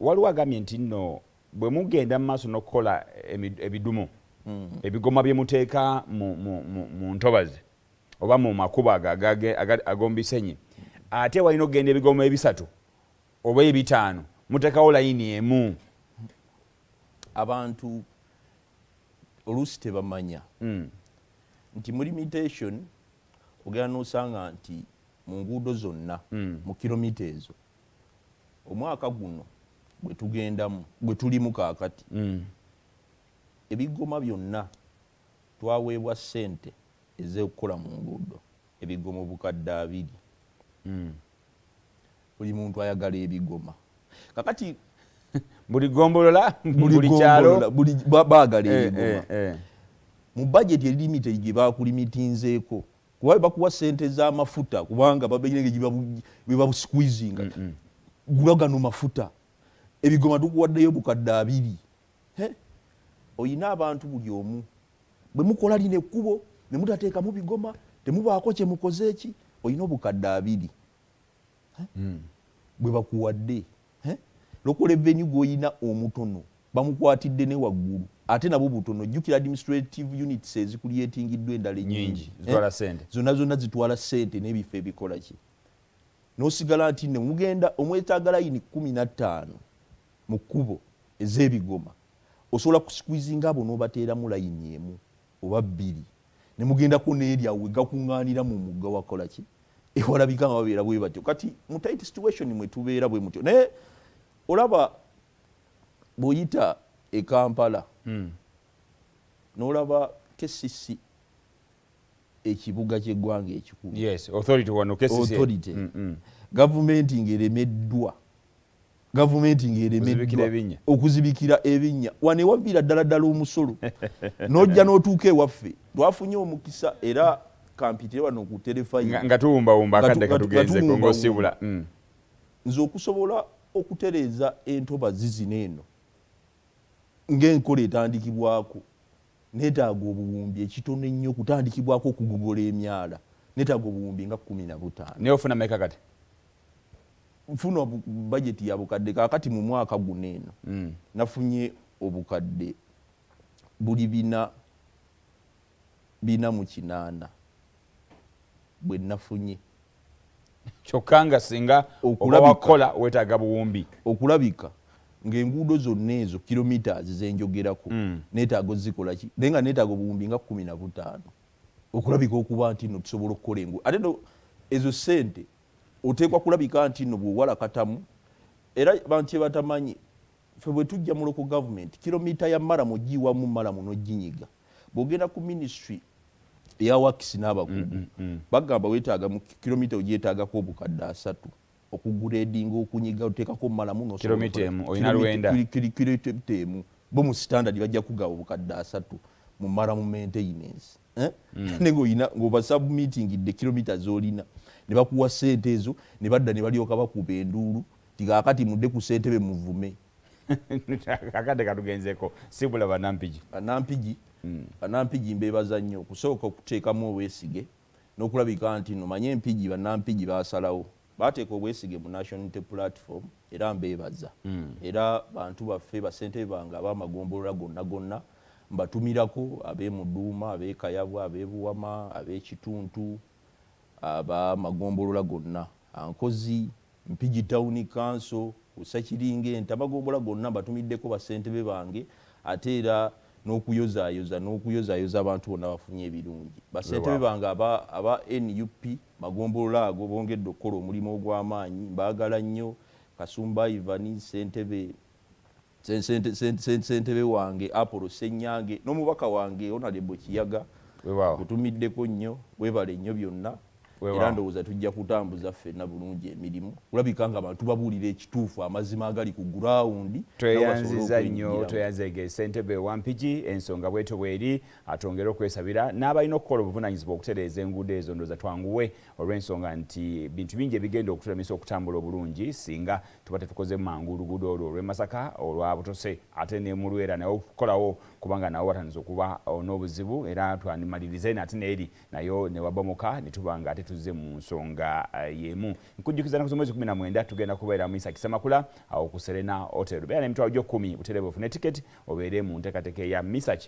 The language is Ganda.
waliwo agambye nti nno bwe mugenda mu maaso n'okukola ebidumu ebigoma bye muteeka mu- ntobazi oba mu makubo ago ag'omubisenyi ate walina okugenda ebigoma ebisatu oba ebitaano muteekawo layini emu abantu oluusi tebamanya Mm. nti mu limitation ogenda nosanga nti mu nguudo zonna Mm. mu kilomita ezo omwaka guno gwe tugendamu gwe tulimu kaakati. Mm. ebigoma byonna twaweebwa ssente ez'okukola mu nguudo ebigoma obukadde abiri. Mm. buli muntu ayagala ebigoma kakati buli gombolola buli gombolola, kyalo. buli ba- baagala Eh, ebigoma eh, eh. mu budget elimite gye bakulimitinzeeko kuba bakuwa sente z'amafuta kubanga babenyege bebabusquizinga gula gano mafuta ebigoma tukuwaddeyo bukadde abiri. Oyina abantu buli omu. Bwe mukola lino ekkubo ne mutateekamu bigoma temubaako kye mukoze eki oyina obukadde abiri. He? bwe bakuwadde. Lokola evenu gwoyina omutono bamukwatidde ne waggulu ate nabwo butono. Jjukira administrative units ezikulyetingiddwa endala Nyingi, enyingi zonna zonna zitwala ssente n'ebifo ebikola ki? N'osigala nti ne mugenda omwetaaga layini kumi na ttaano mu kkubo ez'ebigoma osobola kusikwizinga abo n'obateeramu layini emu oba bbiri ne mugendako n'eryawe gakuŋŋaanira mu mugga wakola ki ewalabika nga babeera bwe batyo kati mu tight situation mwe tubeera bwe mutyo naye olaba bw'oyita e kampala Mm. n'olaba kesisi ekibuga ky'eggwanga ekikulu yes authority wano KCCA. authority Mm, mm. gavumenti ng'eremeddwa gavumenti ebinnya. okuzibikira ebinnya. Wano ewaviira ddala ddala omusolo. N'ojja n'otuuka ewaffe. Twafunye omukisa era kampitire wano ku nga, terefayini nga tuwumbawumba akadde katugenzeko nga tuwumbawumba. ng'osibula Mm. nze okusobola okutereeza entobazi zino eno. Ng'enkola etandikibwako. Neetaaga obuwumbi ekitono ennyo okutandikibwako okugogola emyala. Neetaaga obuwumbi nga kumi na butaano. Naye ofuna meka kati nfuna bajeti ya bukadde kakati mu mwaka guno eno Mm. nafunye obukadde buli bina bina mu kinaana bwe nafunye kyokka nga singa oba Okulabika. wakola weetaaga buwumbi okulabika ng'enguudo zonna ezo kilomitas zenjogerako Mm. neetaaga ozikola ki naye nga neetaaga obuwumbi nga kumi na butaano okulabika okuba nti nno tusobola okukola engu ate no ezo sente oteekwa kulabika nti nno bwewalakatamu era bantu kye batamanyi ffe bwe tujja mu local government kilomita ya maramu ogiyiwamu maramu n'oginyiga bw'ogenda ku ministry eya wakisi n'abakugu bagamba weetaaga mu kilomita ogyetaagako obukadde asatu okuguredinga okunyiga oteekako maramu n'osobola Kilomita okukola- emu, olina kilomita- lwenda. kili- kili- kilomita emu. Bo mu standard bajja kugaba obukadde asatu mu maramu maintenance Eh? ne ngaolina ngaoba submittingidde kilomita zolina ne bakuwa sente ezo ne badda ne balyoka bakuba enduulu tigakati mudde ku sentebe muvume. Akadde katugenzeko sibula banampigi banampigi banampigi mbebaza nnyo okusooka okuteekamu obwesige n'okulabika nti no manye empigi banampigi basalawo bateeka obwesige mu national unity platform era mbebaza era bantu baffe basentebe bange abamagombolola gonna gonna mbatumirako ab'emuduuma ab'ekayabwa ab'ebuwama ab'ekituntu abamagombolola gonna. Ankozi mpigi town council kusakiringa ente amagombolola gonna mbatumiddeko basentebe bange ate era n'okuyozaayoza n'okuyozaayoza abantu bonna bafunye ebirungi. Basentebe bange aba, nup magombolola ago bongedde okukola omulimu ogw'amaanyi mbaagala nnyo kasumba ivani sentebe sen- sente- sente- sente- sentebe wange apolo senyange n'omubaka wange onalebo kiyaga weewaawo gutumiddeko nnyo webale nnyo byonna. Era ndowooza tujja kutambuza ffenna bulungi emirimu. Kulabika nga abantu babuulira ekituufu amazima agali ku gurawundi tweyanziza nnyo tweyanzege ssentebe wampigi ensonga bwetyo bweri atongere okwesabira n'abalina okukola obuvunanyizibwa okutereeza enguudo ezo ndoza twanguwe olw'ensonga nti bintu bingi ebigenda okutulemesa okutambula obulungi singa tuba tetukoze mangu oluguudo olwo olw'emasaka olwa butose ate ne mulwera naye okukolawo kubanga nawo watandise okuba n'obuzibu era twanimalirize nate neeri nayo newabomoka ne tuba nga ate tuzze mu nsonga uh, yemu. Nkujjukiza naku z'omwezi 19 tugenda kubeera mu isa kisamakula okuserena ku serena hotel. Beera n'emitwalo gyo 10 buterebe ofune tiketi obeere mu nteekateeka eya misach